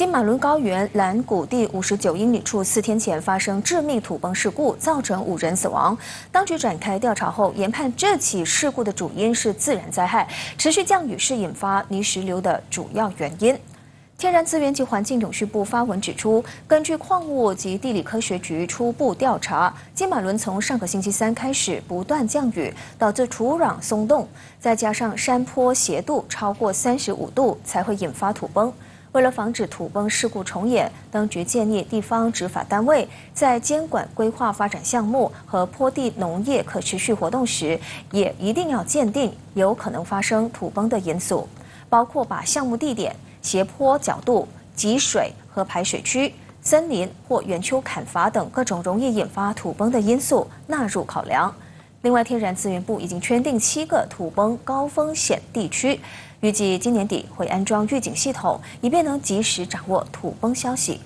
金马伦高原蓝谷地五十九英里处四天前发生致命土崩事故，造成五人死亡。当局展开调查后，研判这起事故的主因是自然灾害，持续降雨是引发泥石流的主要原因。天然资源及环境永续部发文指出，根据矿物及地理科学局初步调查，金马伦从上个星期三开始不断降雨，导致土壤松动，再加上山坡斜度超过三十五度，才会引发土崩。为了防止土崩事故重演，当局建议地方执法单位在监管规划发展项目和坡地农业可持续活动时，也一定要鉴定有可能发生土崩的因素，包括把项目地点、斜坡角度、积水和排水区、森林或圆丘砍伐等各种容易引发土崩的因素纳入考量。另外，天然资源部已经圈定七个土崩高风险地区，预计今年底会安装预警系统，以便能及时掌握土崩消息。